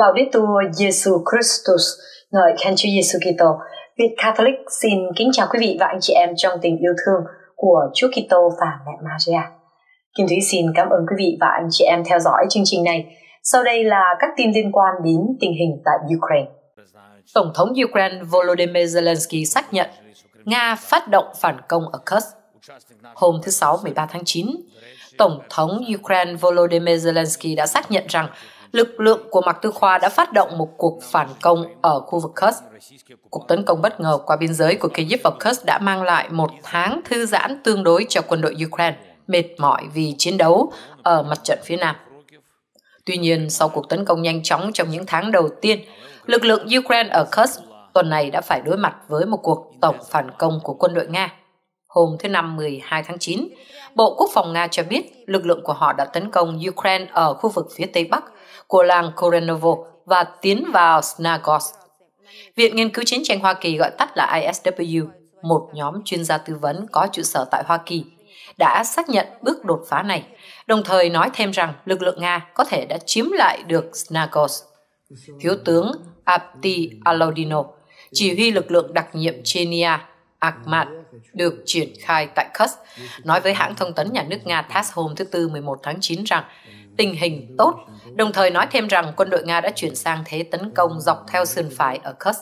Laudetur Jesu Christus, ngợi khen Chúa Giêsu Kitô. Việt Catholic xin kính chào quý vị và anh chị em trong tình yêu thương của Chúa Kitô và mẹ Maria. Kim Thúy xin cảm ơn quý vị và anh chị em theo dõi chương trình này. Sau đây là các tin liên quan đến tình hình tại Ukraine. Tổng thống Ukraine Volodymyr Zelensky xác nhận Nga phát động phản công ở Kursk. Hôm thứ Sáu 13 tháng 9, Tổng thống Ukraine Volodymyr Zelensky đã xác nhận rằng lực lượng của Mạc Tư Khoa đã phát động một cuộc phản công ở khu vực Kursk. Cuộc tấn công bất ngờ qua biên giới của Kyiv và Kursk đã mang lại một tháng thư giãn tương đối cho quân đội Ukraine, mệt mỏi vì chiến đấu ở mặt trận phía Nam. Tuy nhiên, sau cuộc tấn công nhanh chóng trong những tháng đầu tiên, lực lượng Ukraine ở Kursk tuần này đã phải đối mặt với một cuộc tổng phản công của quân đội Nga. Hôm thứ Năm 12 tháng 9, Bộ Quốc phòng Nga cho biết lực lượng của họ đã tấn công Ukraine ở khu vực phía Tây Bắc của làng Korenovo và tiến vào Snagorsk. Viện Nghiên cứu Chiến tranh Hoa Kỳ gọi tắt là ISW, một nhóm chuyên gia tư vấn có trụ sở tại Hoa Kỳ, đã xác nhận bước đột phá này, đồng thời nói thêm rằng lực lượng Nga có thể đã chiếm lại được Snagorsk. Thiếu tướng Abdi Alaudino, chỉ huy lực lượng đặc nhiệm Chenia Akhmat được triển khai tại Kursk, nói với hãng thông tấn nhà nước Nga TASS hôm thứ Tư 11 tháng 9 rằng tình hình tốt, đồng thời nói thêm rằng quân đội Nga đã chuyển sang thế tấn công dọc theo sườn phải ở Kursk.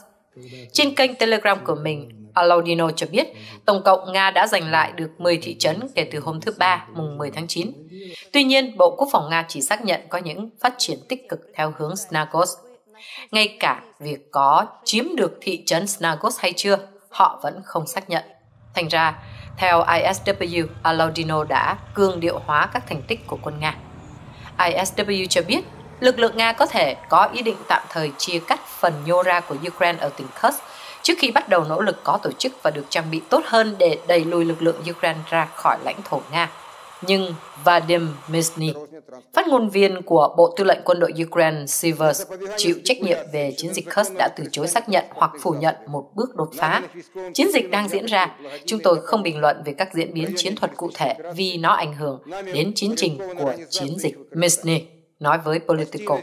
Trên kênh Telegram của mình, Alaudino cho biết tổng cộng Nga đã giành lại được 10 thị trấn kể từ hôm thứ Ba, mùng 10 tháng 9. Tuy nhiên, Bộ Quốc phòng Nga chỉ xác nhận có những phát triển tích cực theo hướng Snagos. Ngay cả việc có chiếm được thị trấn Snagos hay chưa, họ vẫn không xác nhận. Thành ra, theo ISW, Alaudino đã cương điệu hóa các thành tích của quân Nga. ISW cho biết lực lượng Nga có thể có ý định tạm thời chia cắt phần nhô ra của Ukraine ở tỉnh Kursk trước khi bắt đầu nỗ lực có tổ chức và được trang bị tốt hơn để đẩy lùi lực lượng Ukraine ra khỏi lãnh thổ Nga. Nhưng Vadim Mesny, phát ngôn viên của Bộ Tư lệnh Quân đội Ukraine Sivers, chịu trách nhiệm về chiến dịch Kursk đã từ chối xác nhận hoặc phủ nhận một bước đột phá. Chiến dịch đang diễn ra. Chúng tôi không bình luận về các diễn biến chiến thuật cụ thể vì nó ảnh hưởng đến tiến trình của chiến dịch Mesny nói với Politico.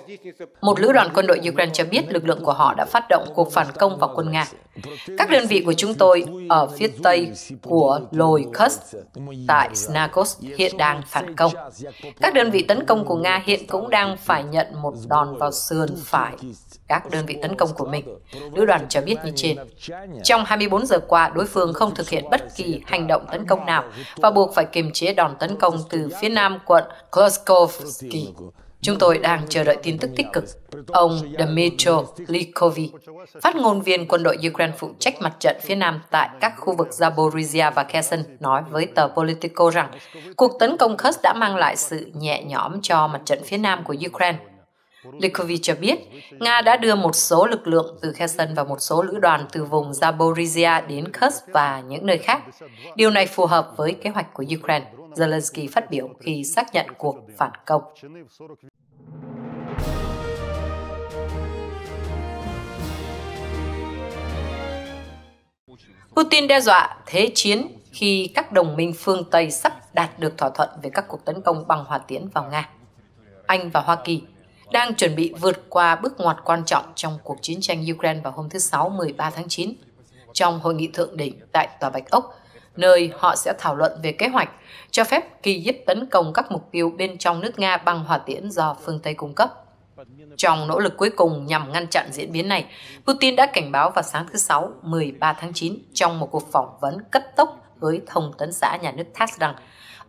Một lữ đoàn quân đội Ukraine cho biết lực lượng của họ đã phát động cuộc phản công vào quân Nga. Các đơn vị của chúng tôi ở phía tây của lồi Kursk tại Snagos hiện đang phản công. Các đơn vị tấn công của Nga hiện cũng đang phải nhận một đòn vào sườn phải các đơn vị tấn công của mình. Lữ đoàn cho biết như trên. Trong 24 giờ qua, đối phương không thực hiện bất kỳ hành động tấn công nào và buộc phải kiềm chế đòn tấn công từ phía nam quận Kloskovsky. Chúng tôi đang chờ đợi tin tức tích cực. Ông Dmitry Likovy, phát ngôn viên quân đội Ukraine phụ trách mặt trận phía Nam tại các khu vực Zaporizhia và Kherson, nói với tờ Politico rằng cuộc tấn công Kursk đã mang lại sự nhẹ nhõm cho mặt trận phía Nam của Ukraine. Likovy cho biết, Nga đã đưa một số lực lượng từ Kherson và một số lữ đoàn từ vùng Zaporizhia đến Kursk và những nơi khác. Điều này phù hợp với kế hoạch của Ukraine. Zelensky phát biểu khi xác nhận cuộc phản công. Putin đe dọa thế chiến khi các đồng minh phương Tây sắp đạt được thỏa thuận về các cuộc tấn công bằng hỏa tiễn vào Nga. Anh và Hoa Kỳ đang chuẩn bị vượt qua bước ngoặt quan trọng trong cuộc chiến tranh Ukraine vào hôm thứ Sáu 13 tháng 9. Trong hội nghị thượng đỉnh tại Tòa Bạch Ốc, nơi họ sẽ thảo luận về kế hoạch cho phép Kyiv tấn công các mục tiêu bên trong nước Nga bằng hỏa tiễn do phương Tây cung cấp. Trong nỗ lực cuối cùng nhằm ngăn chặn diễn biến này, Putin đã cảnh báo vào sáng thứ Sáu, 13 tháng 9, trong một cuộc phỏng vấn cấp tốc với thông tấn xã nhà nước TASS rằng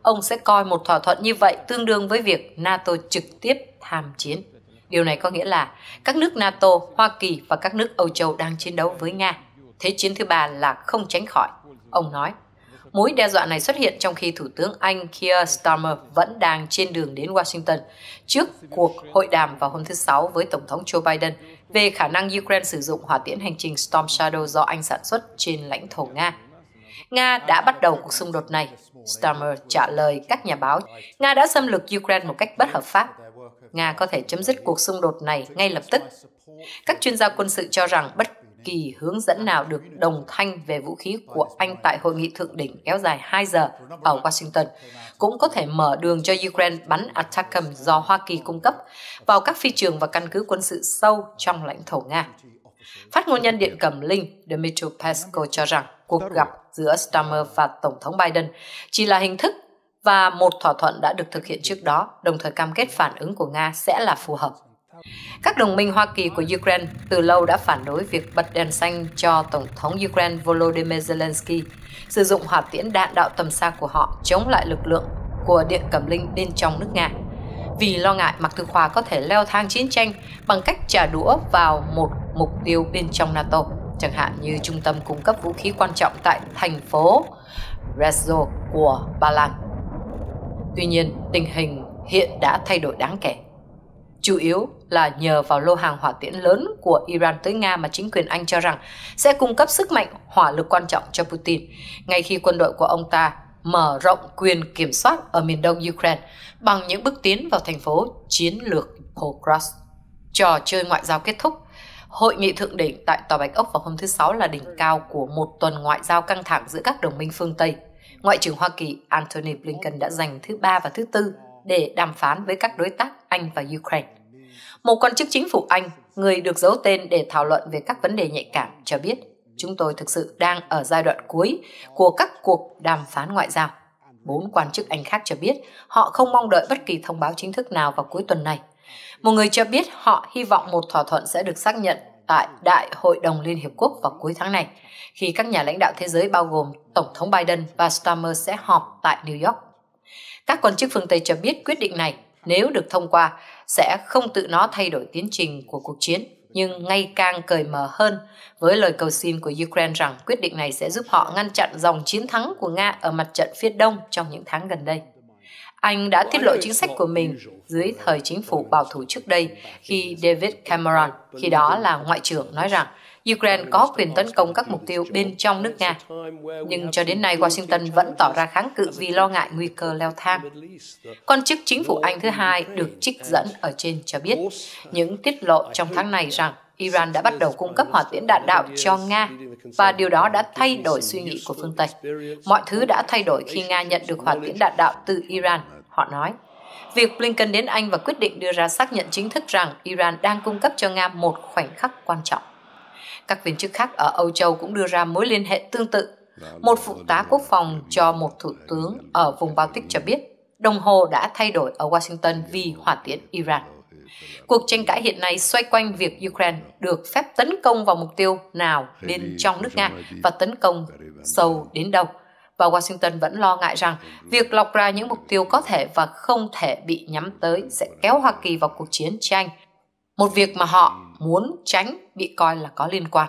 ông sẽ coi một thỏa thuận như vậy tương đương với việc NATO trực tiếp tham chiến. Điều này có nghĩa là các nước NATO, Hoa Kỳ và các nước Âu Châu đang chiến đấu với Nga. Thế chiến thứ ba là không tránh khỏi. Ông nói, Mối đe dọa này xuất hiện trong khi Thủ tướng Anh Keir Starmer vẫn đang trên đường đến Washington trước cuộc hội đàm vào hôm thứ Sáu với Tổng thống Joe Biden về khả năng Ukraine sử dụng hỏa tiễn hành trình Storm Shadow do Anh sản xuất trên lãnh thổ Nga. Nga đã bắt đầu cuộc xung đột này. Starmer trả lời các nhà báo, Nga đã xâm lược Ukraine một cách bất hợp pháp. Nga có thể chấm dứt cuộc xung đột này ngay lập tức. Các chuyên gia quân sự cho rằng bất kỳ hướng dẫn nào được đồng thanh về vũ khí của Anh tại hội nghị thượng đỉnh kéo dài 2 giờ ở Washington cũng có thể mở đường cho Ukraine bắn ATACMS do Hoa Kỳ cung cấp vào các phi trường và căn cứ quân sự sâu trong lãnh thổ Nga. Phát ngôn nhân Điện Cầm Linh Dmitry Peskov cho rằng cuộc gặp giữa Stammer và Tổng thống Biden chỉ là hình thức và một thỏa thuận đã được thực hiện trước đó, đồng thời cam kết phản ứng của Nga sẽ là phù hợp. Các đồng minh Hoa Kỳ của Ukraine từ lâu đã phản đối việc bật đèn xanh cho Tổng thống Ukraine Volodymyr Zelensky sử dụng hỏa tiễn đạn đạo tầm xa của họ chống lại lực lượng của Điện Cẩm Linh bên trong nước Nga. Vì lo ngại Mạc Thư Khoa có thể leo thang chiến tranh bằng cách trả đũa vào một mục tiêu bên trong NATO, chẳng hạn như trung tâm cung cấp vũ khí quan trọng tại thành phố Rezzo của Ba Lan. Tuy nhiên, tình hình hiện đã thay đổi đáng kể. Chủ yếu là nhờ vào lô hàng hỏa tiễn lớn của Iran tới Nga mà chính quyền Anh cho rằng sẽ cung cấp sức mạnh hỏa lực quan trọng cho Putin, ngay khi quân đội của ông ta mở rộng quyền kiểm soát ở miền đông Ukraine bằng những bước tiến vào thành phố chiến lược Pokrovsk. Trò chơi ngoại giao kết thúc. Hội nghị thượng đỉnh tại Tòa Bạch Ốc vào hôm thứ Sáu là đỉnh cao của một tuần ngoại giao căng thẳng giữa các đồng minh phương Tây. Ngoại trưởng Hoa Kỳ Antony Blinken đã giành thứ ba và thứ tư để đàm phán với các đối tác Anh và Ukraine. Một quan chức chính phủ Anh, người được giấu tên để thảo luận về các vấn đề nhạy cảm, cho biết chúng tôi thực sự đang ở giai đoạn cuối của các cuộc đàm phán ngoại giao. Bốn quan chức Anh khác cho biết họ không mong đợi bất kỳ thông báo chính thức nào vào cuối tuần này. Một người cho biết họ hy vọng một thỏa thuận sẽ được xác nhận tại Đại hội đồng Liên Hiệp Quốc vào cuối tháng này, khi các nhà lãnh đạo thế giới bao gồm Tổng thống Biden và Starmer sẽ họp tại New York. Các quan chức phương Tây cho biết quyết định này, nếu được thông qua, sẽ không tự nó thay đổi tiến trình của cuộc chiến, nhưng ngày càng cởi mở hơn với lời cầu xin của Ukraine rằng quyết định này sẽ giúp họ ngăn chặn dòng chiến thắng của Nga ở mặt trận phía đông trong những tháng gần đây. Anh đã tiết lộ chính sách của mình dưới thời chính phủ bảo thủ trước đây khi David Cameron, khi đó là ngoại trưởng, nói rằng Ukraine có quyền tấn công các mục tiêu bên trong nước Nga. Nhưng cho đến nay, Washington vẫn tỏ ra kháng cự vì lo ngại nguy cơ leo thang. Quan chức chính phủ Anh thứ hai được trích dẫn ở trên cho biết những tiết lộ trong tháng này rằng Iran đã bắt đầu cung cấp hỏa tiễn đạn đạo cho Nga và điều đó đã thay đổi suy nghĩ của phương Tây. Mọi thứ đã thay đổi khi Nga nhận được hỏa tiễn đạn đạo từ Iran, họ nói. Việc Blinken đến Anh và quyết định đưa ra xác nhận chính thức rằng Iran đang cung cấp cho Nga một khoảnh khắc quan trọng. Các viên chức khác ở Âu Châu cũng đưa ra mối liên hệ tương tự. Một phụ tá quốc phòng cho một thủ tướng ở vùng Baltic cho biết, đồng hồ đã thay đổi ở Washington vì hỏa tiễn Iran. Cuộc tranh cãi hiện nay xoay quanh việc Ukraine được phép tấn công vào mục tiêu nào bên trong nước Nga và tấn công sâu đến đâu. Và Washington vẫn lo ngại rằng việc lọc ra những mục tiêu có thể và không thể bị nhắm tới sẽ kéo Hoa Kỳ vào cuộc chiến tranh. Một việc mà họ muốn tránh bị coi là có liên quan.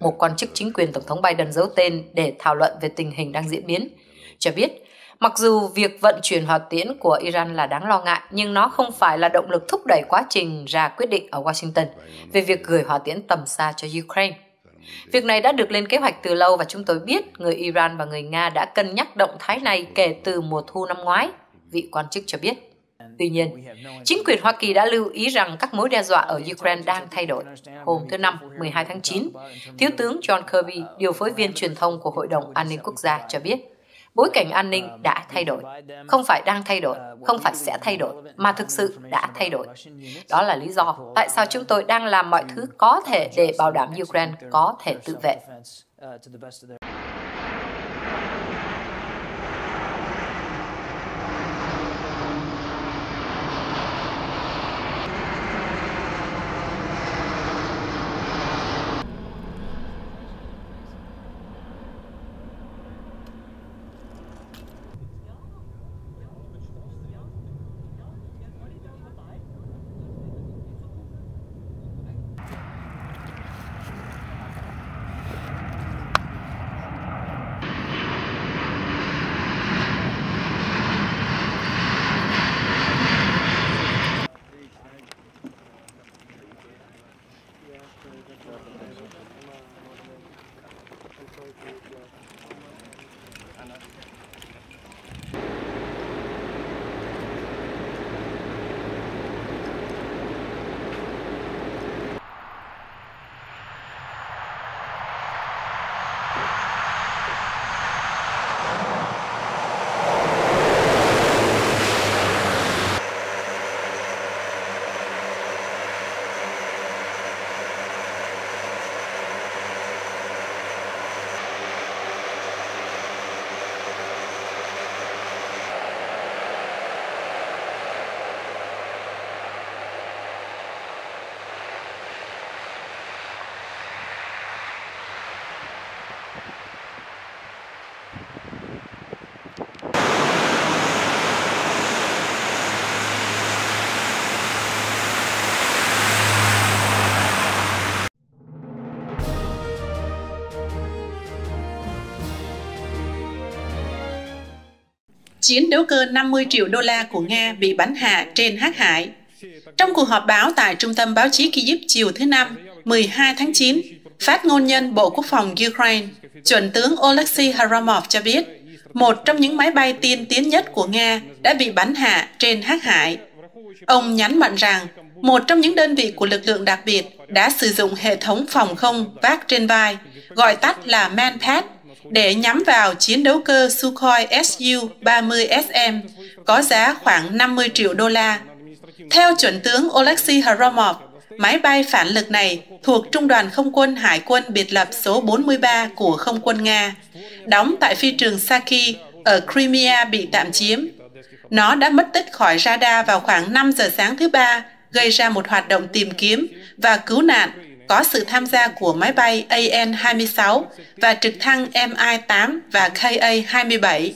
Một quan chức chính quyền Tổng thống Biden giấu tên để thảo luận về tình hình đang diễn biến, cho biết mặc dù việc vận chuyển hỏa tiễn của Iran là đáng lo ngại, nhưng nó không phải là động lực thúc đẩy quá trình ra quyết định ở Washington về việc gửi hỏa tiễn tầm xa cho Ukraine. Việc này đã được lên kế hoạch từ lâu và chúng tôi biết người Iran và người Nga đã cân nhắc động thái này kể từ mùa thu năm ngoái, vị quan chức cho biết. Tuy nhiên, chính quyền Hoa Kỳ đã lưu ý rằng các mối đe dọa ở Ukraine đang thay đổi. Hôm thứ Năm, 12 tháng 9, Thiếu tướng John Kirby, điều phối viên truyền thông của Hội đồng An ninh Quốc gia cho biết, bối cảnh an ninh đã thay đổi. Không phải đang thay đổi, không phải sẽ thay đổi, mà thực sự đã thay đổi. Đó là lý do tại sao chúng tôi đang làm mọi thứ có thể để bảo đảm Ukraine có thể tự vệ. Chiến đấu cơ 50 triệu đô la của Nga bị bắn hạ trên Hắc Hải. Trong cuộc họp báo tại Trung tâm Báo chí Kyiv chiều thứ Năm, 12 tháng 9, phát ngôn nhân Bộ Quốc phòng Ukraine, chuẩn tướng Oleksiy Haromov cho biết, một trong những máy bay tiên tiến nhất của Nga đã bị bắn hạ trên Hắc Hải. Ông nhấn mạnh rằng, một trong những đơn vị của lực lượng đặc biệt đã sử dụng hệ thống phòng không vác trên vai, gọi tắt là Manpad, để nhắm vào chiến đấu cơ Sukhoi Su-30SM có giá khoảng 50 triệu đô la. Theo chuẩn tướng Oleksiy Hromov, máy bay phản lực này thuộc Trung đoàn Không quân Hải quân biệt lập số 43 của Không quân Nga, đóng tại phi trường Saki ở Crimea bị tạm chiếm. Nó đã mất tích khỏi radar vào khoảng 5 giờ sáng thứ Ba, gây ra một hoạt động tìm kiếm và cứu nạn có sự tham gia của máy bay AN-26 và trực thăng Mi-8 và Ka-27.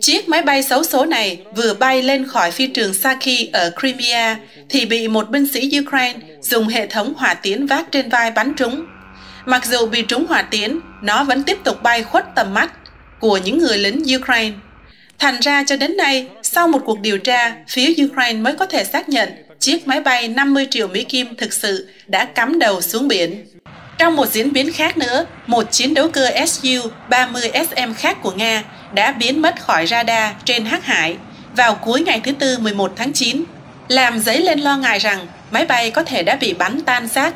Chiếc máy bay xấu số này vừa bay lên khỏi phi trường Saki ở Crimea thì bị một binh sĩ Ukraine dùng hệ thống hỏa tiễn vác trên vai bắn trúng. Mặc dù bị trúng hỏa tiễn, nó vẫn tiếp tục bay khuất tầm mắt của những người lính Ukraine. Thành ra cho đến nay, sau một cuộc điều tra, phía Ukraine mới có thể xác nhận chiếc máy bay 50 triệu Mỹ Kim thực sự đã cắm đầu xuống biển. Trong một diễn biến khác nữa, một chiến đấu cơ Su-30SM khác của Nga đã biến mất khỏi radar trên Hắc Hải vào cuối ngày thứ Tư 11 tháng 9, làm dấy lên lo ngại rằng máy bay có thể đã bị bắn tan xác.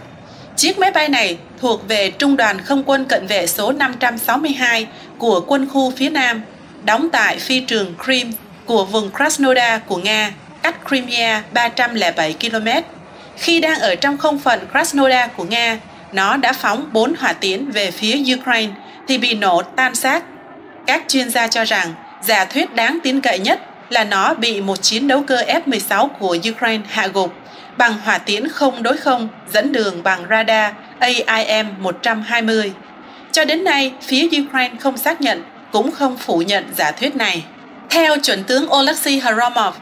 Chiếc máy bay này thuộc về Trung đoàn Không quân cận vệ số 562 của quân khu phía Nam, đóng tại phi trường Crimea của vùng Krasnodar của Nga cách Crimea 307 km. Khi đang ở trong không phận Krasnodar của Nga, nó đã phóng 4 hỏa tiễn về phía Ukraine thì bị nổ tan xác. Các chuyên gia cho rằng giả thuyết đáng tin cậy nhất là nó bị một chiến đấu cơ F-16 của Ukraine hạ gục bằng hỏa tiễn không đối không dẫn đường bằng radar AIM-120. Cho đến nay, phía Ukraine không xác nhận cũng không phủ nhận giả thuyết này. Theo chuẩn tướng Oleksiy Haramov,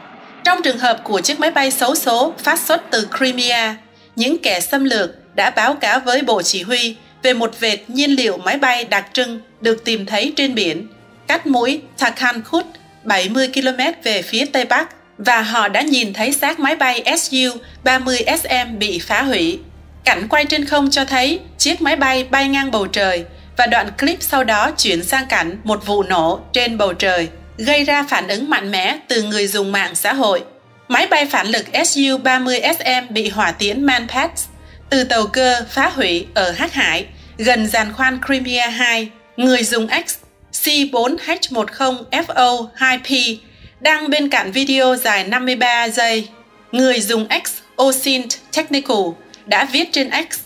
trong trường hợp của chiếc máy bay xấu số phát xuất từ Crimea, những kẻ xâm lược đã báo cáo với Bộ Chỉ huy về một vệt nhiên liệu máy bay đặc trưng được tìm thấy trên biển, cách mũi Takhankut 70 km về phía Tây Bắc và họ đã nhìn thấy xác máy bay Su-30SM bị phá hủy. Cảnh quay trên không cho thấy chiếc máy bay bay ngang bầu trời và đoạn clip sau đó chuyển sang cảnh một vụ nổ trên bầu trời gây ra phản ứng mạnh mẽ từ người dùng mạng xã hội. Máy bay phản lực Su-30SM bị hỏa tiễn Manpads từ tàu cơ phá hủy ở Hắc Hải, gần giàn khoan Crimea 2. Người dùng X C4H10FO2P đăng bên cạnh video dài 53 giây. Người dùng X Osint Technical đã viết trên X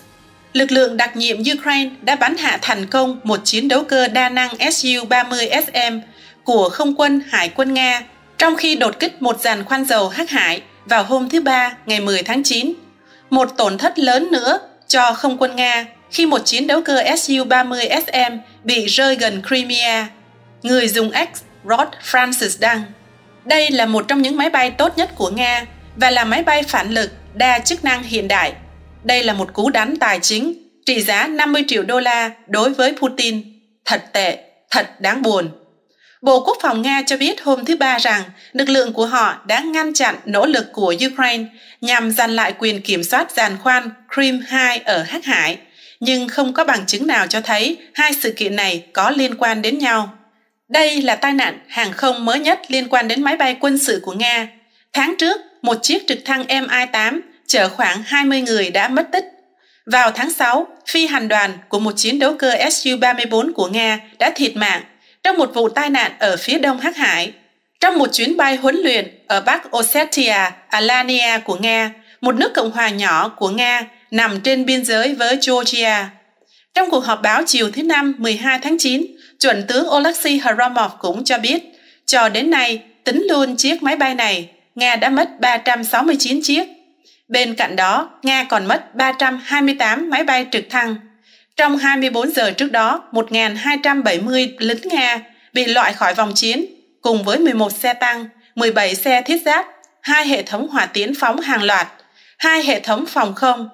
lực lượng đặc nhiệm Ukraine đã bắn hạ thành công một chiến đấu cơ đa năng Su-30SM của không quân Hải quân Nga, trong khi đột kích một dàn khoan dầu Hắc Hải vào hôm thứ Ba ngày 10 tháng 9. Một tổn thất lớn nữa cho không quân Nga khi một chiến đấu cơ Su-30SM bị rơi gần Crimea. Người dùng X, Rod Francis đăng. Đây là một trong những máy bay tốt nhất của Nga và là máy bay phản lực đa chức năng hiện đại. Đây là một cú đánh tài chính trị giá 50 triệu đô la đối với Putin. Thật tệ, thật đáng buồn. Bộ Quốc phòng Nga cho biết hôm thứ Ba rằng lực lượng của họ đã ngăn chặn nỗ lực của Ukraine nhằm giành lại quyền kiểm soát giàn khoan Crimea 2 ở Hắc Hải, nhưng không có bằng chứng nào cho thấy hai sự kiện này có liên quan đến nhau. Đây là tai nạn hàng không mới nhất liên quan đến máy bay quân sự của Nga. Tháng trước, một chiếc trực thăng Mi-8 chở khoảng 20 người đã mất tích. Vào tháng 6, phi hành đoàn của một chiến đấu cơ Su-34 của Nga đã thiệt mạng trong một vụ tai nạn ở phía đông Hắc Hải. Trong một chuyến bay huấn luyện ở Bắc Ossetia, Alania của Nga, một nước Cộng hòa nhỏ của Nga nằm trên biên giới với Georgia. Trong cuộc họp báo chiều thứ Năm 12 tháng 9, chuẩn tướng Oleksiy Hromov cũng cho biết, cho đến nay, tính luôn chiếc máy bay này, Nga đã mất 369 chiếc. Bên cạnh đó, Nga còn mất 328 máy bay trực thăng. Trong 24 giờ trước đó, 1.270 lính Nga bị loại khỏi vòng chiến, cùng với 11 xe tăng, 17 xe thiết giáp, hai hệ thống hỏa tiến phóng hàng loạt, hai hệ thống phòng không.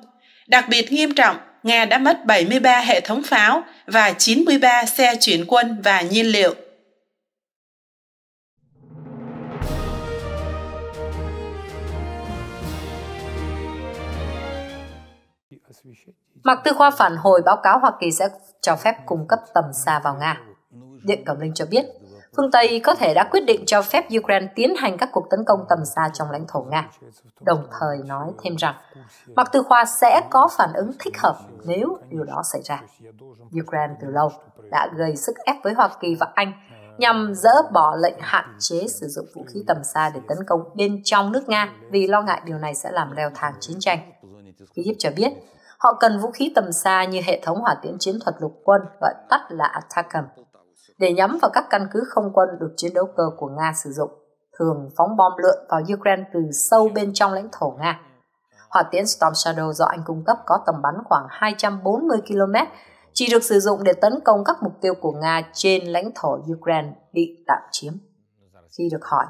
Đặc biệt nghiêm trọng, Nga đã mất 73 hệ thống pháo và 93 xe chuyển quân và nhiên liệu. Mạc Tư Khoa phản hồi báo cáo Hoa Kỳ sẽ cho phép cung cấp tầm xa vào Nga. Điện Cẩm Linh cho biết, phương Tây có thể đã quyết định cho phép Ukraine tiến hành các cuộc tấn công tầm xa trong lãnh thổ Nga, đồng thời nói thêm rằng Mạc Tư Khoa sẽ có phản ứng thích hợp nếu điều đó xảy ra. Ukraine từ lâu đã gây sức ép với Hoa Kỳ và Anh nhằm dỡ bỏ lệnh hạn chế sử dụng vũ khí tầm xa để tấn công bên trong nước Nga vì lo ngại điều này sẽ làm leo thang chiến tranh. Kyiv cho biết, họ cần vũ khí tầm xa như hệ thống hỏa tiễn chiến thuật lục quân gọi tắt là ATACMS để nhắm vào các căn cứ không quân được chiến đấu cơ của Nga sử dụng, thường phóng bom lượn vào Ukraine từ sâu bên trong lãnh thổ Nga. Hỏa tiễn Storm Shadow do Anh cung cấp có tầm bắn khoảng 240 km, chỉ được sử dụng để tấn công các mục tiêu của Nga trên lãnh thổ Ukraine bị tạm chiếm. Khi được hỏi,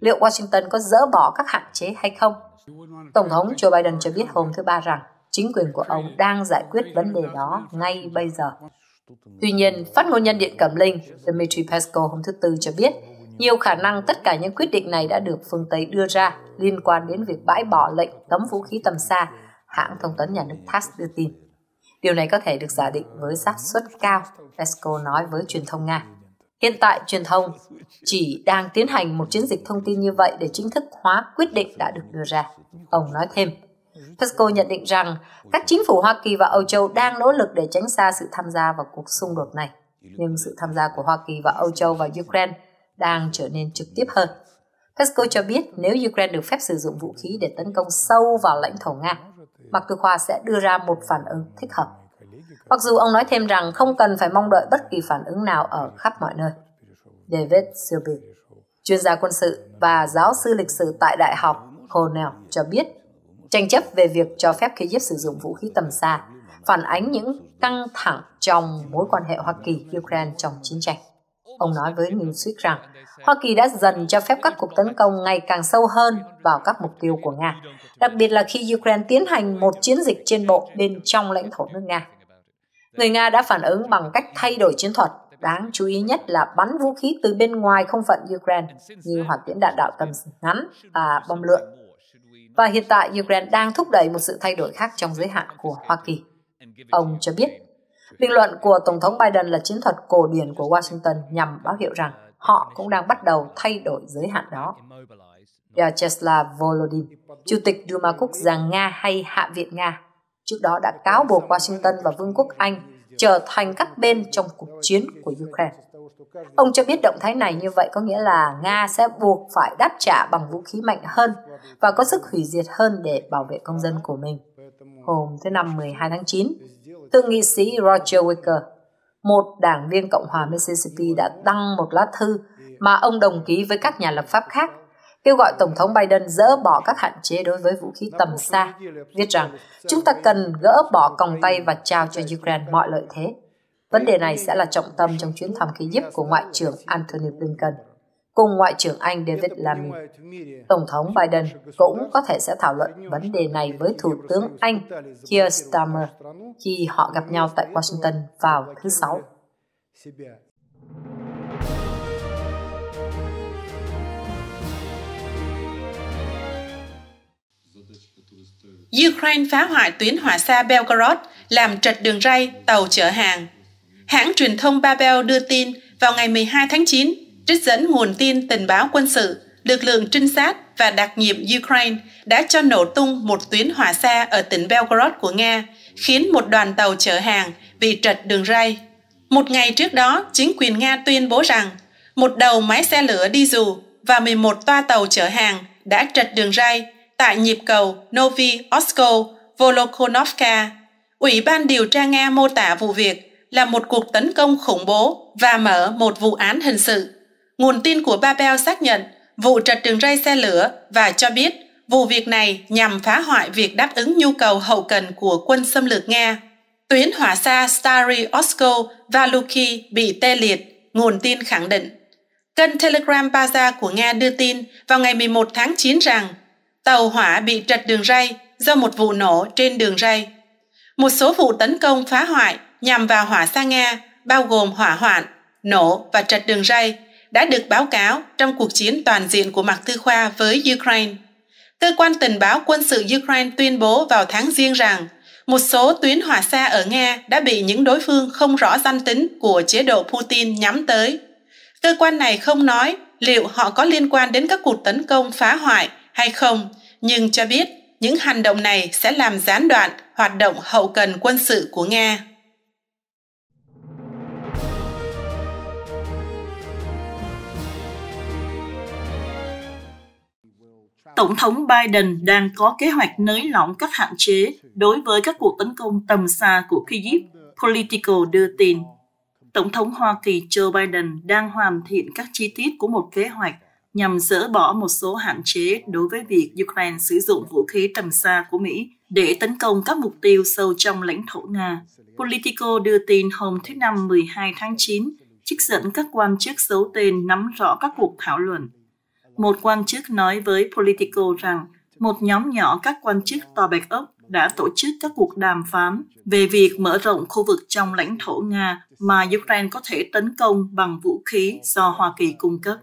liệu Washington có dỡ bỏ các hạn chế hay không? Tổng thống Joe Biden cho biết hôm thứ Ba rằng chính quyền của ông đang giải quyết vấn đề đó ngay bây giờ. Tuy nhiên, phát ngôn nhân Điện Cẩm Linh Dmitry Peskov hôm thứ Tư cho biết nhiều khả năng tất cả những quyết định này đã được phương Tây đưa ra liên quan đến việc bãi bỏ lệnh cấm vũ khí tầm xa, hãng thông tấn nhà nước TASS đưa tin. Điều này có thể được giả định với xác suất cao, Peskov nói với truyền thông Nga. Hiện tại, truyền thông chỉ đang tiến hành một chiến dịch thông tin như vậy để chính thức hóa quyết định đã được đưa ra. Ông nói thêm, Pesco nhận định rằng các chính phủ Hoa Kỳ và Âu Châu đang nỗ lực để tránh xa sự tham gia vào cuộc xung đột này. Nhưng sự tham gia của Hoa Kỳ và Âu Châu vào Ukraine đang trở nên trực tiếp hơn. Pesco cho biết nếu Ukraine được phép sử dụng vũ khí để tấn công sâu vào lãnh thổ Nga, Moscow sẽ đưa ra một phản ứng thích hợp. Mặc dù ông nói thêm rằng không cần phải mong đợi bất kỳ phản ứng nào ở khắp mọi nơi. David Silby, chuyên gia quân sự và giáo sư lịch sử tại Đại học Cornell cho biết tranh chấp về việc cho phép Kyiv sử dụng vũ khí tầm xa phản ánh những căng thẳng trong mối quan hệ Hoa Kỳ-Ukraine trong chiến tranh. Ông nói với Newsweek rằng Hoa Kỳ đã dần cho phép các cuộc tấn công ngày càng sâu hơn vào các mục tiêu của Nga, đặc biệt là khi Ukraine tiến hành một chiến dịch trên bộ bên trong lãnh thổ nước Nga. Người Nga đã phản ứng bằng cách thay đổi chiến thuật, đáng chú ý nhất là bắn vũ khí từ bên ngoài không phận Ukraine như hỏa tiễn đạn đạo tầm ngắn và bom lượn và hiện tại Ukraine đang thúc đẩy một sự thay đổi khác trong giới hạn của Hoa Kỳ. Ông cho biết, bình luận của Tổng thống Biden là chiến thuật cổ điển của Washington nhằm báo hiệu rằng họ cũng đang bắt đầu thay đổi giới hạn đó. Vyacheslav Volodin, Chủ tịch Duma Quốc gia Nga hay Hạ viện Nga, trước đó đã cáo buộc Washington và Vương quốc Anh trở thành các bên trong cuộc chiến của Ukraine. Ông cho biết động thái này như vậy có nghĩa là Nga sẽ buộc phải đáp trả bằng vũ khí mạnh hơn và có sức hủy diệt hơn để bảo vệ công dân của mình. Hôm thứ Năm 12 tháng 9, thượng nghị sĩ Roger Wicker, một đảng viên Cộng hòa Mississippi đã đăng một lá thư mà ông đồng ký với các nhà lập pháp khác, kêu gọi Tổng thống Biden dỡ bỏ các hạn chế đối với vũ khí tầm xa, viết rằng chúng ta cần gỡ bỏ còng tay và trao cho Ukraine mọi lợi thế. Vấn đề này sẽ là trọng tâm trong chuyến thăm Kyiv của Ngoại trưởng Antony Blinken cùng Ngoại trưởng Anh David Lammy. Tổng thống Biden cũng có thể sẽ thảo luận vấn đề này với Thủ tướng Anh Keir Starmer khi họ gặp nhau tại Washington vào thứ Sáu. Ukraine phá hoại tuyến hỏa xa Belgorod, làm trật đường ray tàu chở hàng. Hãng truyền thông Babel đưa tin vào ngày 12 tháng 9, trích dẫn nguồn tin tình báo quân sự, lực lượng trinh sát và đặc nhiệm Ukraine đã cho nổ tung một tuyến hỏa xa ở tỉnh Belgorod của Nga, khiến một đoàn tàu chở hàng bị trật đường ray. Một ngày trước đó, chính quyền Nga tuyên bố rằng một đầu máy xe lửa đi dù và 11 toa tàu chở hàng đã trật đường ray tại nhịp cầu Novi Osko Volokhonovka. Ủy ban điều tra Nga mô tả vụ việc là một cuộc tấn công khủng bố và mở một vụ án hình sự. Nguồn tin của Babel xác nhận vụ trật đường ray xe lửa và cho biết vụ việc này nhằm phá hoại việc đáp ứng nhu cầu hậu cần của quân xâm lược Nga. Tuyến hỏa xa Stary Osko và Luki bị tê liệt, nguồn tin khẳng định. Kênh Telegram Baza của Nga đưa tin vào ngày 11 tháng 9 rằng tàu hỏa bị trật đường ray do một vụ nổ trên đường ray. Một số vụ tấn công phá hoại nhằm vào hỏa xa Nga, bao gồm hỏa hoạn, nổ và trật đường ray, đã được báo cáo trong cuộc chiến toàn diện của Mạc Tư Khoa với Ukraine. Cơ quan tình báo quân sự Ukraine tuyên bố vào tháng riêng rằng Một số tuyến hỏa xa ở Nga đã bị những đối phương không rõ danh tính của chế độ Putin nhắm tới. Cơ quan này không nói liệu họ có liên quan đến các cuộc tấn công phá hoại hay không, nhưng cho biết những hành động này sẽ làm gián đoạn hoạt động hậu cần quân sự của Nga. Tổng thống Biden đang có kế hoạch nới lỏng các hạn chế đối với các cuộc tấn công tầm xa của Kyiv, Politico đưa tin. Tổng thống Hoa Kỳ Joe Biden đang hoàn thiện các chi tiết của một kế hoạch nhằm dỡ bỏ một số hạn chế đối với việc Ukraine sử dụng vũ khí tầm xa của Mỹ để tấn công các mục tiêu sâu trong lãnh thổ Nga. Politico đưa tin hôm thứ Năm 12 tháng 9, trích dẫn các quan chức giấu tên nắm rõ các cuộc thảo luận. Một quan chức nói với Politico rằng một nhóm nhỏ các quan chức tòa bạch ốc đã tổ chức các cuộc đàm phán về việc mở rộng khu vực trong lãnh thổ Nga mà Ukraine có thể tấn công bằng vũ khí do Hoa Kỳ cung cấp.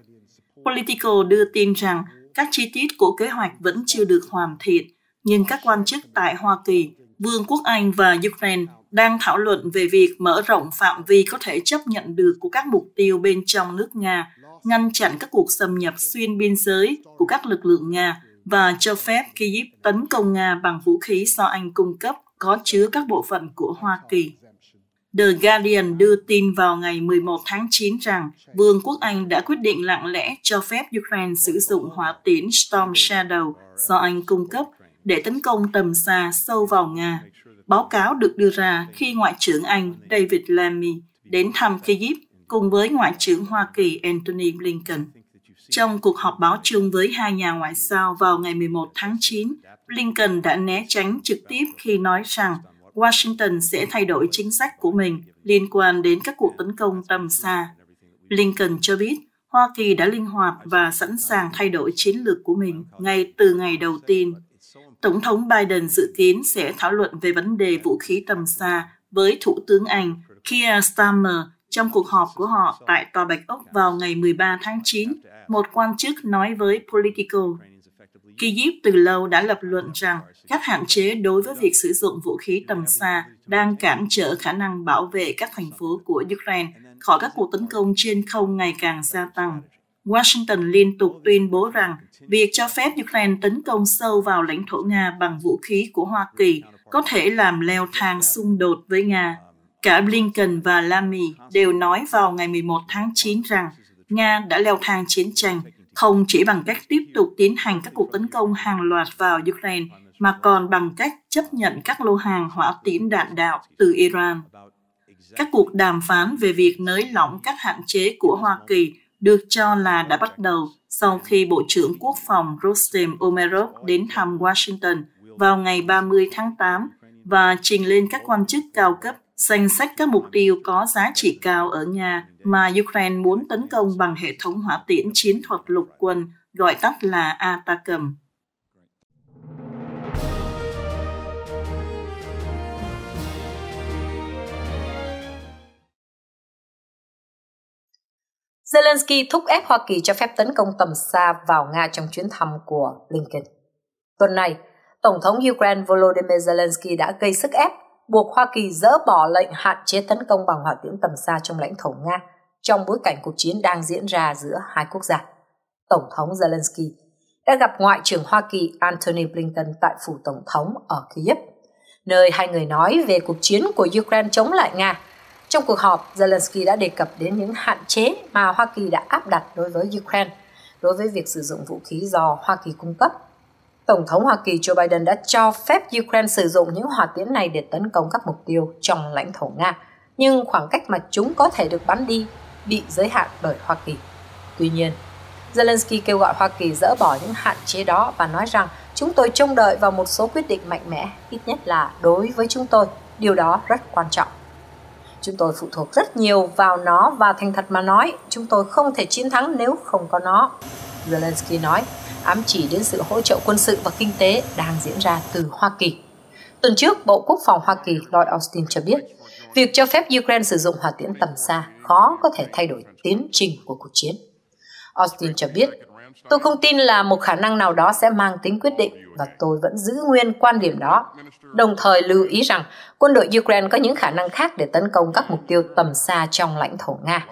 Politico đưa tin rằng các chi tiết của kế hoạch vẫn chưa được hoàn thiện, nhưng các quan chức tại Hoa Kỳ, Vương quốc Anh và Ukraine đang thảo luận về việc mở rộng phạm vi có thể chấp nhận được của các mục tiêu bên trong nước Nga, ngăn chặn các cuộc xâm nhập xuyên biên giới của các lực lượng Nga và cho phép Kyiv tấn công Nga bằng vũ khí do Anh cung cấp có chứa các bộ phận của Hoa Kỳ. The Guardian đưa tin vào ngày 11 tháng 9 rằng Vương quốc Anh đã quyết định lặng lẽ cho phép Ukraine sử dụng hỏa tiễn Storm Shadow do Anh cung cấp để tấn công tầm xa sâu vào Nga. Báo cáo được đưa ra khi Ngoại trưởng Anh David Lammy đến thăm Kyiv cùng với Ngoại trưởng Hoa Kỳ Antony Blinken. Trong cuộc họp báo chung với hai nhà ngoại giao vào ngày 11 tháng 9, Blinken đã né tránh trực tiếp khi nói rằng Washington sẽ thay đổi chính sách của mình liên quan đến các cuộc tấn công tầm xa. Blinken cho biết Hoa Kỳ đã linh hoạt và sẵn sàng thay đổi chiến lược của mình ngay từ ngày đầu tiên. Tổng thống Biden dự kiến sẽ thảo luận về vấn đề vũ khí tầm xa với Thủ tướng Anh Keir Starmer trong cuộc họp của họ tại Tòa Bạch Ốc vào ngày 13 tháng 9, một quan chức nói với Politico, Kyiv từ lâu đã lập luận rằng các hạn chế đối với việc sử dụng vũ khí tầm xa đang cản trở khả năng bảo vệ các thành phố của Ukraine khỏi các cuộc tấn công trên không ngày càng gia tăng. Washington liên tục tuyên bố rằng việc cho phép Ukraine tấn công sâu vào lãnh thổ Nga bằng vũ khí của Hoa Kỳ có thể làm leo thang xung đột với Nga. Cả Blinken và Lamy đều nói vào ngày 11 tháng 9 rằng Nga đã leo thang chiến tranh không chỉ bằng cách tiếp tục tiến hành các cuộc tấn công hàng loạt vào Ukraine, mà còn bằng cách chấp nhận các lô hàng hỏa tiễn đạn đạo từ Iran. Các cuộc đàm phán về việc nới lỏng các hạn chế của Hoa Kỳ được cho là đã bắt đầu sau khi Bộ trưởng Quốc phòng Rostem Umerov đến thăm Washington vào ngày 30 tháng 8 và trình lên các quan chức cao cấp danh sách các mục tiêu có giá trị cao ở Nga mà Ukraine muốn tấn công bằng hệ thống hỏa tiễn chiến thuật lục quân, gọi tắt là ATACMS. Zelensky thúc ép Hoa Kỳ cho phép tấn công tầm xa vào Nga trong chuyến thăm của Blinken. Tuần này, Tổng thống Ukraine Volodymyr Zelensky đã gây sức ép buộc Hoa Kỳ dỡ bỏ lệnh hạn chế tấn công bằng hỏa tiễn tầm xa trong lãnh thổ Nga trong bối cảnh cuộc chiến đang diễn ra giữa hai quốc gia. Tổng thống Zelensky đã gặp Ngoại trưởng Hoa Kỳ Antony Blinken tại phủ Tổng thống ở Kyiv, nơi hai người nói về cuộc chiến của Ukraine chống lại Nga. Trong cuộc họp, Zelensky đã đề cập đến những hạn chế mà Hoa Kỳ đã áp đặt đối với Ukraine đối với việc sử dụng vũ khí do Hoa Kỳ cung cấp Tổng thống Hoa Kỳ Joe Biden đã cho phép Ukraine sử dụng những hỏa tiễn này để tấn công các mục tiêu trong lãnh thổ Nga, nhưng khoảng cách mà chúng có thể được bắn đi bị giới hạn bởi Hoa Kỳ. Tuy nhiên, Zelensky kêu gọi Hoa Kỳ dỡ bỏ những hạn chế đó và nói rằng chúng tôi trông đợi vào một số quyết định mạnh mẽ, ít nhất là đối với chúng tôi. Điều đó rất quan trọng. Chúng tôi phụ thuộc rất nhiều vào nó và thành thật mà nói, chúng tôi không thể chiến thắng nếu không có nó. Zelensky nói, ám chỉ đến sự hỗ trợ quân sự và kinh tế đang diễn ra từ Hoa Kỳ. Tuần trước, Bộ Quốc phòng Hoa Kỳ Lloyd Austin cho biết, việc cho phép Ukraine sử dụng hỏa tiễn tầm xa khó có thể thay đổi tiến trình của cuộc chiến. Austin cho biết, Tôi không tin là một khả năng nào đó sẽ mang tính quyết định và tôi vẫn giữ nguyên quan điểm đó. Đồng thời lưu ý rằng quân đội Ukraine có những khả năng khác để tấn công các mục tiêu tầm xa trong lãnh thổ Nga.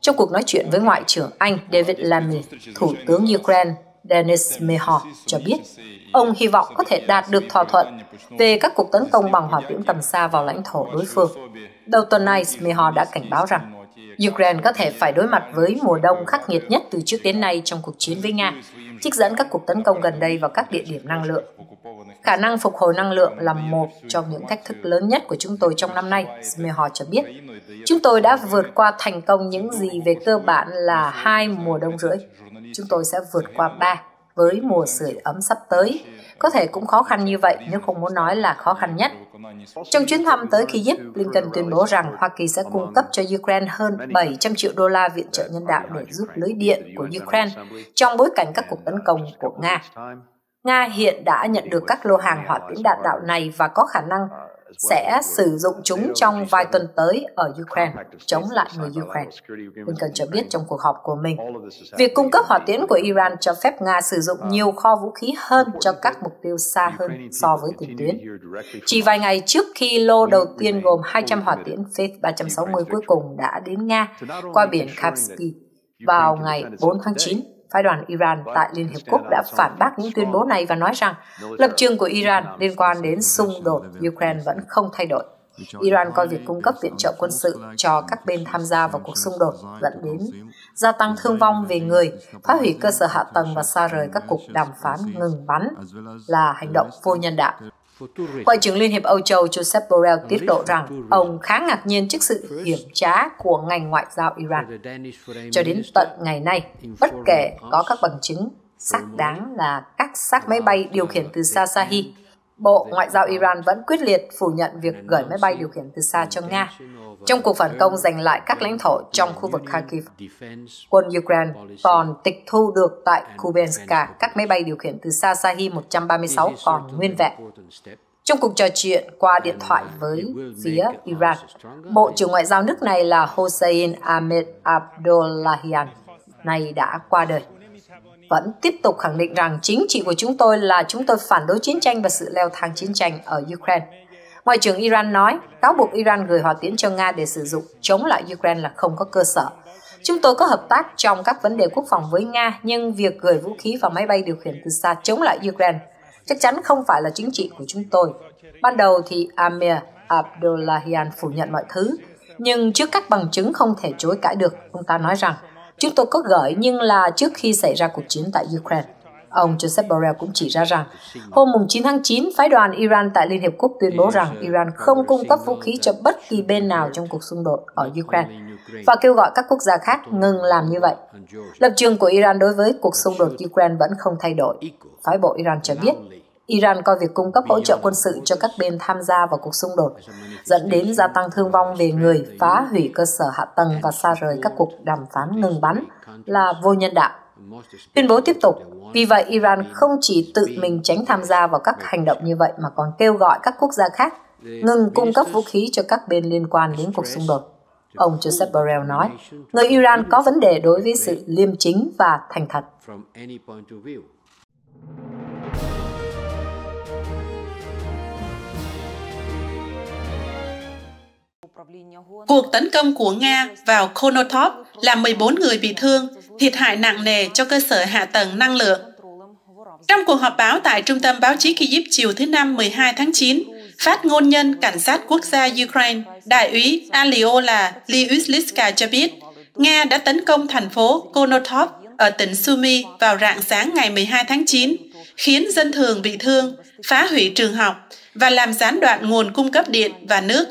Trong cuộc nói chuyện với Ngoại trưởng Anh David Lammy, Thủ tướng Ukraine Denis Mehor cho biết ông hy vọng có thể đạt được thỏa thuận về các cuộc tấn công bằng hỏa tiễn tầm xa vào lãnh thổ đối phương. Đầu tuần này, Mehor đã cảnh báo rằng Ukraine có thể phải đối mặt với mùa đông khắc nghiệt nhất từ trước đến nay trong cuộc chiến với Nga, trích dẫn các cuộc tấn công gần đây vào các địa điểm năng lượng. Khả năng phục hồi năng lượng là một trong những thách thức lớn nhất của chúng tôi trong năm nay, Smeho cho biết. Chúng tôi đã vượt qua thành công những gì về cơ bản là hai mùa đông rưỡi. Chúng tôi sẽ vượt qua ba với mùa sưởi ấm sắp tới. Có thể cũng khó khăn như vậy nếu không muốn nói là khó khăn nhất. Trong chuyến thăm tới Kyiv, Blinken tuyên bố rằng Hoa Kỳ sẽ cung cấp cho Ukraine hơn 700 triệu đô la viện trợ nhân đạo để giúp lưới điện của Ukraine trong bối cảnh các cuộc tấn công của Nga. Nga hiện đã nhận được các lô hàng hỏa tiễn đạn đạo này và có khả năng sẽ sử dụng chúng trong vài tuần tới ở Ukraine, chống lại người Ukraine. Blinken cho biết trong cuộc họp của mình, việc cung cấp hỏa tiễn của Iran cho phép Nga sử dụng nhiều kho vũ khí hơn cho các mục tiêu xa hơn so với tiền tuyến. Chỉ vài ngày trước khi lô đầu tiên gồm 200 hỏa tiễn Faith 360 cuối cùng đã đến Nga qua biển Kaspi vào ngày 4 tháng 9, phái đoàn Iran tại Liên Hiệp Quốc đã phản bác những tuyên bố này và nói rằng lập trường của Iran liên quan đến xung đột Ukraine vẫn không thay đổi. Iran coi việc cung cấp viện trợ quân sự cho các bên tham gia vào cuộc xung đột dẫn đến gia tăng thương vong về người, phá hủy cơ sở hạ tầng và xa rời các cuộc đàm phán ngừng bắn là hành động vô nhân đạo. Ngoại trưởng Liên hiệp Âu Châu Joseph Borrell tiết lộ rằng ông khá ngạc nhiên trước sự hiểm trá của ngành ngoại giao Iran. Cho đến tận ngày nay, bất kể có các bằng chứng xác đáng là các xác máy bay điều khiển từ xa Sahi, Bộ Ngoại giao Iran vẫn quyết liệt phủ nhận việc gửi máy bay điều khiển từ xa cho Nga trong cuộc phản công giành lại các lãnh thổ trong khu vực Kharkiv. Quân Ukraine còn tịch thu được tại Kubenska các máy bay điều khiển từ xa Sahi-136 còn nguyên vẹn. Trong cuộc trò chuyện qua điện thoại với phía Iran, Bộ trưởng Ngoại giao nước này là Hossein Ahmed Abdullahian này đã qua đời vẫn tiếp tục khẳng định rằng chính trị của chúng tôi là chúng tôi phản đối chiến tranh và sự leo thang chiến tranh ở Ukraine. Ngoại trưởng Iran nói, cáo buộc Iran gửi hỏa tiễn cho Nga để sử dụng chống lại Ukraine là không có cơ sở. Chúng tôi có hợp tác trong các vấn đề quốc phòng với Nga, nhưng việc gửi vũ khí và máy bay điều khiển từ xa chống lại Ukraine chắc chắn không phải là chính trị của chúng tôi. Ban đầu thì Amir Abdullahian phủ nhận mọi thứ, nhưng trước các bằng chứng không thể chối cãi được, ông ta nói rằng Chúng tôi có gửi nhưng là trước khi xảy ra cuộc chiến tại Ukraine. Ông Joseph Borrell cũng chỉ ra rằng, hôm 9 tháng 9, phái đoàn Iran tại Liên Hiệp Quốc tuyên bố rằng Iran không cung cấp vũ khí cho bất kỳ bên nào trong cuộc xung đột ở Ukraine và kêu gọi các quốc gia khác ngừng làm như vậy. Lập trường của Iran đối với cuộc xung đột Ukraine vẫn không thay đổi. Phái bộ Iran cho biết, Iran coi việc cung cấp hỗ trợ quân sự cho các bên tham gia vào cuộc xung đột, dẫn đến gia tăng thương vong về người, phá hủy cơ sở hạ tầng và xa rời các cuộc đàm phán ngừng bắn là vô nhân đạo. Tuyên bố tiếp tục, vì vậy Iran không chỉ tự mình tránh tham gia vào các hành động như vậy mà còn kêu gọi các quốc gia khác ngừng cung cấp vũ khí cho các bên liên quan đến cuộc xung đột. Ông Joseph Borrell nói, người Iran có vấn đề đối với sự liêm chính và thành thật. Cuộc tấn công của Nga vào Konotop làm 14 người bị thương, thiệt hại nặng nề cho cơ sở hạ tầng năng lượng. Trong cuộc họp báo tại Trung tâm Báo chí Kyiv chiều thứ Năm 12 tháng 9, phát ngôn nhân Cảnh sát quốc gia Ukraine, Đại úy Aliola Liusliska cho biết, Nga đã tấn công thành phố Konotop ở tỉnh Sumy vào rạng sáng ngày 12 tháng 9, khiến dân thường bị thương, phá hủy trường học và làm gián đoạn nguồn cung cấp điện và nước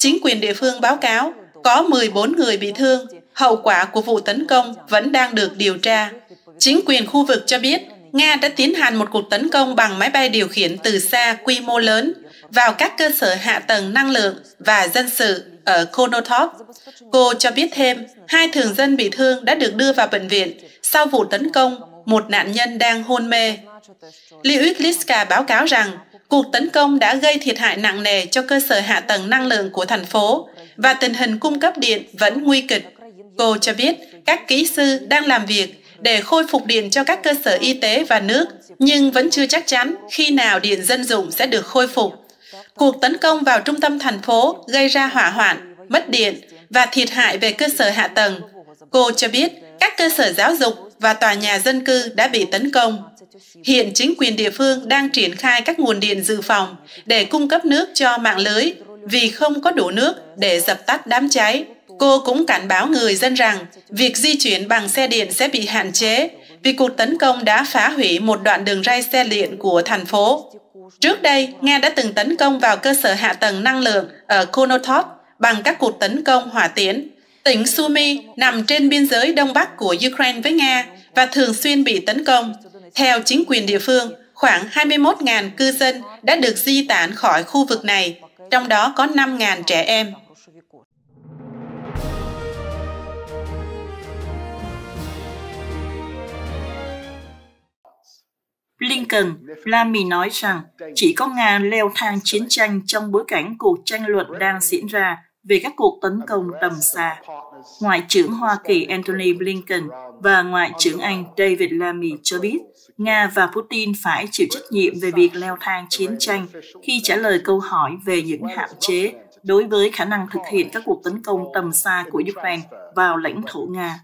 Chính quyền địa phương báo cáo có 14 người bị thương, hậu quả của vụ tấn công vẫn đang được điều tra. Chính quyền khu vực cho biết Nga đã tiến hành một cuộc tấn công bằng máy bay điều khiển từ xa quy mô lớn vào các cơ sở hạ tầng năng lượng và dân sự ở Konotop. Cô cho biết thêm, hai thường dân bị thương đã được đưa vào bệnh viện sau vụ tấn công, một nạn nhân đang hôn mê. Liut Liska báo cáo rằng Cuộc tấn công đã gây thiệt hại nặng nề cho cơ sở hạ tầng năng lượng của thành phố và tình hình cung cấp điện vẫn nguy kịch. Cô cho biết các kỹ sư đang làm việc để khôi phục điện cho các cơ sở y tế và nước, nhưng vẫn chưa chắc chắn khi nào điện dân dụng sẽ được khôi phục. Cuộc tấn công vào trung tâm thành phố gây ra hỏa hoạn, mất điện và thiệt hại về cơ sở hạ tầng. Cô cho biết các cơ sở giáo dục và tòa nhà dân cư đã bị tấn công. Hiện chính quyền địa phương đang triển khai các nguồn điện dự phòng để cung cấp nước cho mạng lưới vì không có đủ nước để dập tắt đám cháy. Cô cũng cảnh báo người dân rằng việc di chuyển bằng xe điện sẽ bị hạn chế vì cuộc tấn công đã phá hủy một đoạn đường ray xe điện của thành phố. Trước đây, Nga đã từng tấn công vào cơ sở hạ tầng năng lượng ở Konotop bằng các cuộc tấn công hỏa tiễn. Tỉnh Sumy nằm trên biên giới đông bắc của Ukraine với Nga và thường xuyên bị tấn công. Theo chính quyền địa phương, khoảng 21.000 cư dân đã được di tản khỏi khu vực này, trong đó có 5.000 trẻ em. Blinken, Lamy nói rằng chỉ có Nga leo thang chiến tranh trong bối cảnh cuộc tranh luận đang diễn ra về các cuộc tấn công tầm xa. Ngoại trưởng Hoa Kỳ Antony Blinken và Ngoại trưởng Anh David Lammy cho biết Nga và Putin phải chịu trách nhiệm về việc leo thang chiến tranh khi trả lời câu hỏi về những hạn chế đối với khả năng thực hiện các cuộc tấn công tầm xa của Ukraine vào lãnh thổ Nga.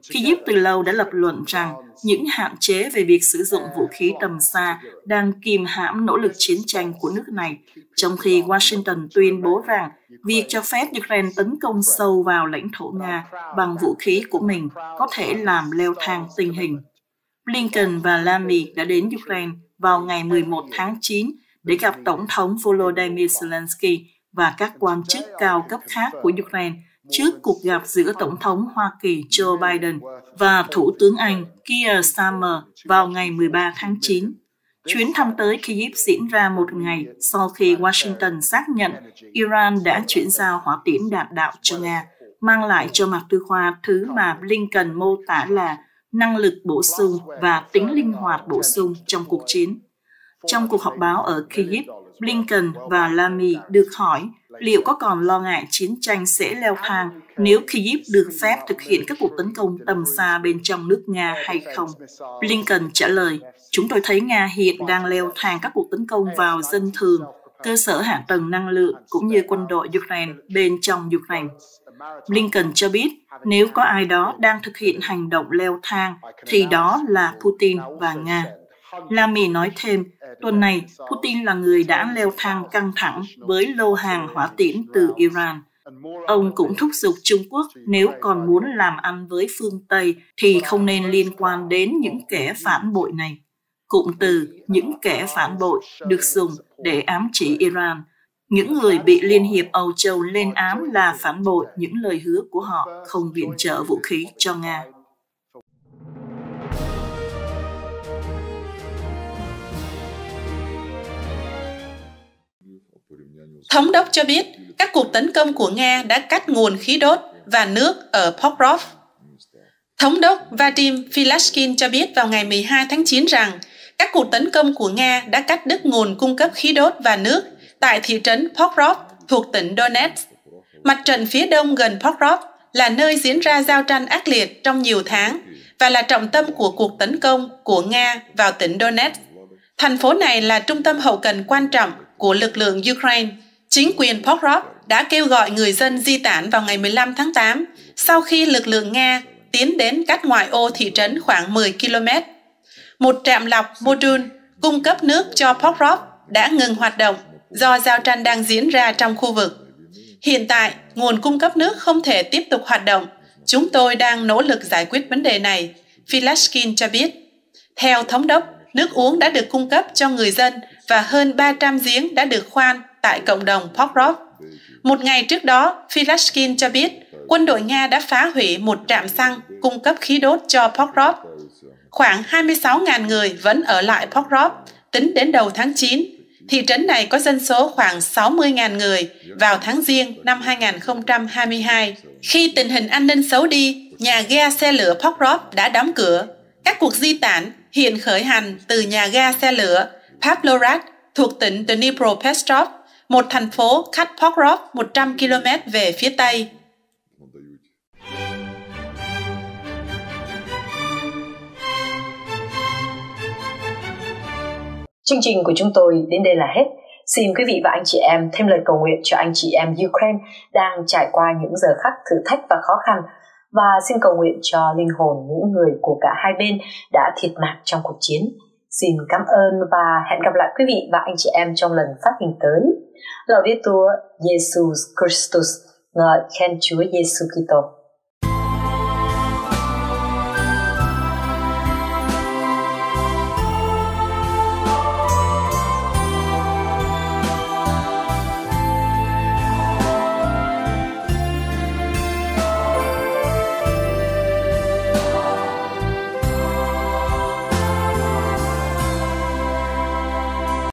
Kyiv từ lâu đã lập luận rằng những hạn chế về việc sử dụng vũ khí tầm xa đang kìm hãm nỗ lực chiến tranh của nước này, trong khi Washington tuyên bố rằng việc cho phép Ukraine tấn công sâu vào lãnh thổ Nga bằng vũ khí của mình có thể làm leo thang tình hình. Blinken và Lamy đã đến Ukraine vào ngày 11 tháng 9 để gặp Tổng thống Volodymyr Zelensky và các quan chức cao cấp khác của Ukraine trước cuộc gặp giữa Tổng thống Hoa Kỳ Joe Biden và Thủ tướng Anh Keir Starmer vào ngày 13 tháng 9. Chuyến thăm tới Kyiv diễn ra một ngày sau khi Washington xác nhận Iran đã chuyển giao hỏa tiễn đạn đạo cho Nga, mang lại cho Mạc Tư Khoa thứ mà Blinken mô tả là năng lực bổ sung và tính linh hoạt bổ sung trong cuộc chiến. Trong cuộc họp báo ở Kyiv, Blinken và Lamy được hỏi liệu có còn lo ngại chiến tranh sẽ leo thang nếu Kyiv được phép thực hiện các cuộc tấn công tầm xa bên trong nước Nga hay không. Blinken trả lời, chúng tôi thấy Nga hiện đang leo thang các cuộc tấn công vào dân thường, cơ sở hạ tầng năng lượng cũng như quân đội Ukraine bên trong Ukraine. Blinken cho biết nếu có ai đó đang thực hiện hành động leo thang thì đó là Putin và Nga. Lamy nói thêm, tuần này Putin là người đã leo thang căng thẳng với lô hàng hỏa tiễn từ Iran. Ông cũng thúc giục Trung Quốc nếu còn muốn làm ăn với phương Tây thì không nên liên quan đến những kẻ phản bội này. Cụm từ những kẻ phản bội được dùng để ám chỉ Iran. Những người bị Liên hiệp Âu Châu lên ám là phản bội những lời hứa của họ không viện trợ vũ khí cho Nga. Thống đốc cho biết, các cuộc tấn công của Nga đã cắt nguồn khí đốt và nước ở Pokrov. Thống đốc Vadim Filashkin cho biết vào ngày 12 tháng 9 rằng, các cuộc tấn công của Nga đã cắt đứt nguồn cung cấp khí đốt và nước tại thị trấn Pokrov thuộc tỉnh Donetsk. Mặt trận phía đông gần Pokrov là nơi diễn ra giao tranh ác liệt trong nhiều tháng và là trọng tâm của cuộc tấn công của Nga vào tỉnh Donetsk. Thành phố này là trung tâm hậu cần quan trọng của lực lượng Ukraine. Chính quyền Pokrov đã kêu gọi người dân di tản vào ngày 15 tháng 8 sau khi lực lượng Nga tiến đến cách ngoại ô thị trấn khoảng 10 km. Một trạm lọc module cung cấp nước cho Pokrov đã ngừng hoạt động do giao tranh đang diễn ra trong khu vực. Hiện tại, nguồn cung cấp nước không thể tiếp tục hoạt động. Chúng tôi đang nỗ lực giải quyết vấn đề này, Filashkin cho biết. Theo thống đốc, nước uống đã được cung cấp cho người dân và hơn 300 giếng đã được khoan tại cộng đồng Pokrov. Một ngày trước đó, Filashkin cho biết quân đội Nga đã phá hủy một trạm xăng cung cấp khí đốt cho Pokrov. Khoảng 26.000 người vẫn ở lại Pokrov tính đến đầu tháng 9. Thị trấn này có dân số khoảng 60.000 người vào tháng Giêng năm 2022. Khi tình hình an ninh xấu đi, nhà ga xe lửa Pokrov đã đóng cửa. Các cuộc di tản hiện khởi hành từ nhà ga xe lửa Pavlorad thuộc tỉnh Dnipropetrovsk, một thành phố cách Pokrov 100 km về phía Tây. Chương trình của chúng tôi đến đây là hết. Xin quý vị và anh chị em thêm lời cầu nguyện cho anh chị em Ukraine đang trải qua những giờ khắc thử thách và khó khăn và xin cầu nguyện cho linh hồn những người của cả hai bên đã thiệt mạng trong cuộc chiến. Xin cảm ơn và hẹn gặp lại quý vị và anh chị em trong lần phát hình tới. Là viết Chúa Jesus Christus, ngợi khen Chúa Jesus Kitô.